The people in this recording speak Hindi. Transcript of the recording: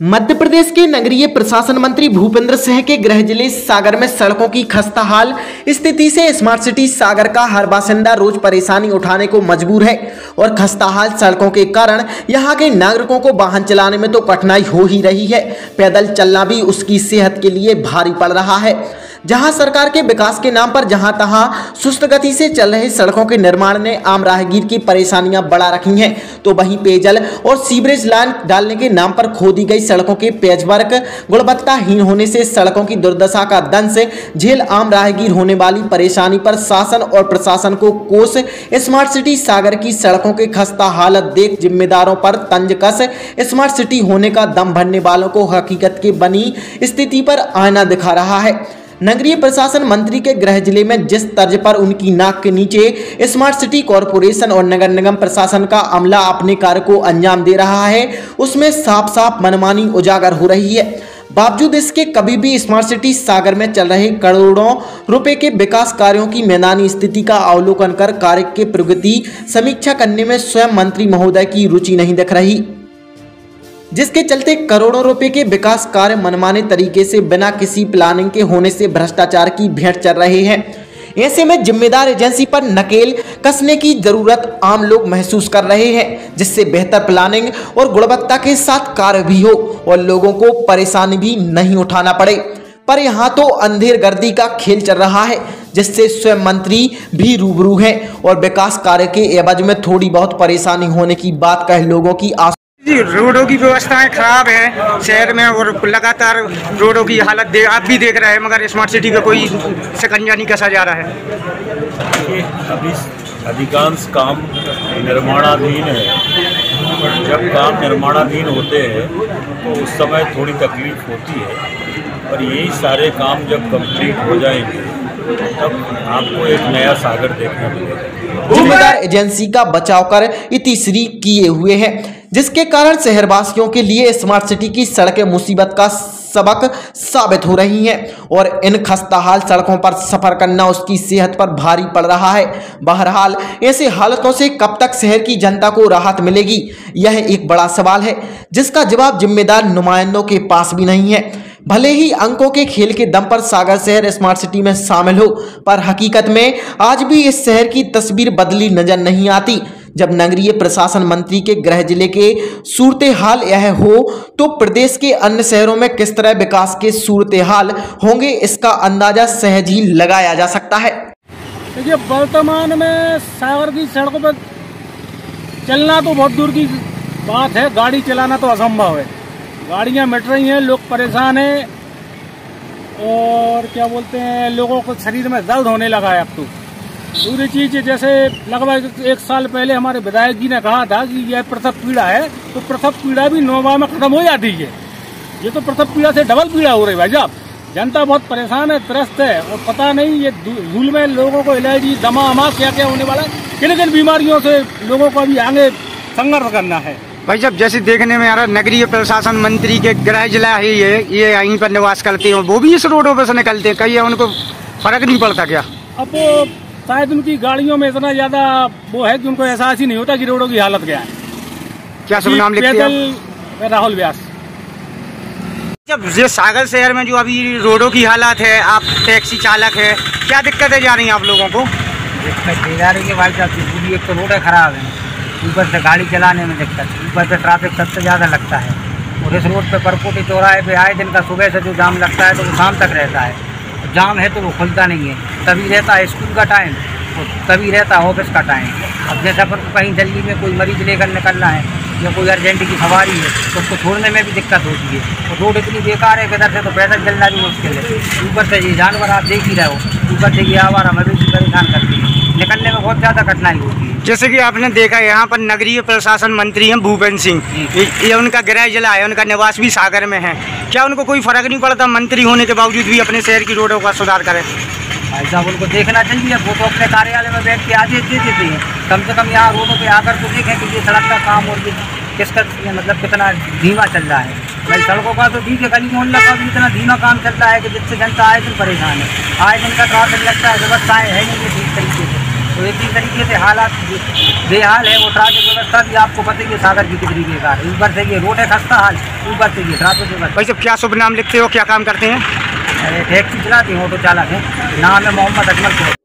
मध्य प्रदेश के नगरीय प्रशासन मंत्री भूपेंद्र सिंह के गृह ज़िले सागर में सड़कों की खस्ता हाल स्थिति से स्मार्ट सिटी सागर का हर बासिंदा रोज परेशानी उठाने को मजबूर है और खस्ता हाल सड़कों के कारण यहाँ के नागरिकों को वाहन चलाने में तो कठिनाई हो ही रही है। पैदल चलना भी उसकी सेहत के लिए भारी पड़ रहा है। जहाँ सरकार के विकास के नाम पर जहाँ तहां सुस्त गति से चल रहे सड़कों के निर्माण ने आम राहगीर की परेशानियाँ बढ़ा रखी हैं। तो वहीं पेयजल और सीवरेज लाइन डालने के नाम पर खोदी गई सड़कों के पेजवर्क गुणवत्ताहीन होने से सड़कों की दुर्दशा का दंश झेल आम राहगीर होने वाली परेशानी पर शासन और प्रशासन को कोस स्मार्ट सिटी सागर की सड़कों के खस्ता हालत देख जिम्मेदारों पर तंज कस स्मार्ट सिटी होने का दम भरने वालों को हकीकत की बनी स्थिति पर आईना दिखा रहा है। नगरीय प्रशासन मंत्री के गृह ज़िले में जिस तर्ज पर उनकी नाक के नीचे स्मार्ट सिटी कॉरपोरेशन और नगर निगम प्रशासन का अमला अपने कार्य को अंजाम दे रहा है, उसमें साफ़ साफ़ मनमानी उजागर हो रही है। बावजूद इसके कभी भी स्मार्ट सिटी सागर में चल रहे करोड़ों रुपए के विकास कार्यों की मैदानी स्थिति का अवलोकन कर कार्य के प्रगति समीक्षा करने में स्वयं मंत्री महोदय की रुचि नहीं दिख रही। जिसके चलते करोड़ों रुपए के विकास कार्य मनमाने तरीके से बिना किसी प्लानिंग के होने से भ्रष्टाचार की भेंट चल रहे हैं। ऐसे में जिम्मेदार एजेंसी पर नकेल कसने की ज़रूरत आम लोग महसूस कर रहे हैं, जिससे बेहतर प्लानिंग और गुणवत्ता के साथ कार्य भी हो और लोगों को परेशानी भी नहीं उठाना पड़े। पर यहाँ तो अंधेर गर्दी का खेल चल रहा है, जिससे स्वयं मंत्री भी रूबरू हैं और विकास कार्य के एवज में थोड़ी बहुत परेशानी होने की बात कह लोगों की आस जी रोडों की व्यवस्थाएँ खराब है शहर में और लगातार रोडों की हालत दे आप भी देख रहे हैं मगर स्मार्ट सिटी का कोई शिकंजा नहीं कसा जा रहा है। अभी अधिकांश काम निर्माणाधीन है। जब काम निर्माणाधीन होते हैं तो उस समय थोड़ी तकलीफ़ होती है। और यही सारे काम जब कंप्लीट हो जाएँगे तब आपको एक नया सागर देखने मिलेगा। जिम्मेदार एजेंसी का बचाव कर इतिश्री किए हुए हैं। जिसके कारण शहरवासियों के लिए स्मार्ट सिटी की सड़कें मुसीबत का सबक साबित हो रही हैं और इन खस्ताहाल सड़कों पर सफ़र करना उसकी सेहत पर भारी पड़ रहा है। बहरहाल, ऐसे हालतों से कब तक शहर की जनता को राहत मिलेगी? यह एक बड़ा सवाल है, जिसका जवाब जिम्मेदार नुमाइंदों के पास भी नहीं है। भले ही अंकों के खेल के दम पर सागर शहर स्मार्ट सिटी में शामिल हो, पर हकीकत में आज भी इस शहर की तस्वीर बदली नज़र नहीं आती। जब नगरीय प्रशासन मंत्री के गृह ज़िले के सूरत हाल यह हो तो प्रदेश के अन्य शहरों में किस तरह विकास के सूरत हाल होंगे, इसका अंदाज़ा सहज ही लगाया जा सकता है। देखिए, वर्तमान में सागर की सड़कों पर चलना तो बहुत दूर की बात है, गाड़ी चलाना तो असंभव है। गाड़ियाँ मिट रही हैं, लोग परेशान हैं, और क्या बोलते हैं, लोगों को शरीर में दर्द होने लगा है अब तो। दूसरी चीज़ जैसे लगभग एक साल पहले हमारे विधायक जी ने कहा था कि यह प्रसव पीड़ा है तो प्रसव पीड़ा भी नौ में खत्म हो जाती है। ये तो प्रथम पीड़ा से डबल पीड़ा हो रही है भाई साहब। जनता बहुत परेशान है त्रस्त है और पता नहीं ये धूल में लोगों को एलर्जी दमा अमा क्या क्या होने वाला है। किन किन बीमारियों से लोगों को अभी आगे संघर्ष करना है? भाई साहब जैसे देखने में आ रहा नगरीय प्रशासन मंत्री के गृह जिला ही ये ये यहीं पर निवास करते हैं वो भी इस रोडों पर से निकलते हैं कहीं उनको फ़र्क नहीं पड़ता क्या? अब शायद उनकी गाड़ियों में इतना ज़्यादा वो है कि उनको एहसास ही नहीं होता कि रोडों की हालत क्या है। क्या सब नाम लिखते हैं राहुल व्यास। जब ये सागर शहर में जो अभी रोडों की हालत है आप टैक्सी चालक है क्या दिक्कतें जा रही हैं आप लोगों को? दिक्कत जा रही है भाई साहब पूरी एक तो रोडें खराब है। ऊपर से गाड़ी चलाने में दिक्कत ऊपर से ट्रैफ़िक सबसे ज़्यादा लगता है। और इस रोड पे परकोटी चौराहे पे आए दिन का सुबह से जो जाम लगता है तो वो शाम तक रहता है। तो जाम है तो वो खुलता नहीं है। तभी रहता है स्कूल का टाइम और तभी रहता है ऑफ़िस का टाइम अब जैसे अपन को कहीं जल्दी में कोई मरीज़ लेकर निकलना है या कोई अर्जेंट की सवारी है तो उसको छोड़ने में भी दिक्कत होती है। और रोड इतनी बेकार है किधर से तो पैदल चलना भी मुश्किल है। ऊपर से ये जानवर आप देख ही रहे हो, ऊपर से ये आवारा मवेशी परेशान करती है। निकलने में बहुत ज़्यादा कठिनाई होती है। जैसे कि आपने देखा यहाँ पर नगरीय प्रशासन मंत्री हैं भूपेंद्र सिंह। ये उनका गृह जिला है उनका निवास भी सागर में है। क्या उनको कोई फ़र्क नहीं पड़ता मंत्री होने के बावजूद भी अपने शहर की रोडों का सुधार करें? भाई साहब उनको देखना चाहिए वो तो अपने कार्यालय में बैठ के आदेश दे देते हैं। कम से कम यहाँ रोडों पे आकर तो देखें कि ये सड़क का काम और किसका मतलब कितना धीमा चल रहा है। भाई सड़कों का तो ठीक है गली मोहल्ला का भी इतना धीमा काम चल रहा है कि जिससे जनता आए दिन परेशान है। आए दिन का ट्राफिक लगता है व्यवस्थाएँ है नहीं ये ठीक तरीके से। तो एक ही तरीके से हालात बेहाल है वो ट्रैफ़िक व्यवस्था भी आपको पता ही है सागर की कितनी बेकार है। ऊपर से ये रोड है खस्ता हाल ऊपर से ये ट्रैफ़िक व्यवस्था भाई साहब क्या शुभ नाम लिखते हो क्या काम करते हैं? अरे टैक्सी चलाते हैं ऑटो चालक है। नाम है मोहम्मद अकमल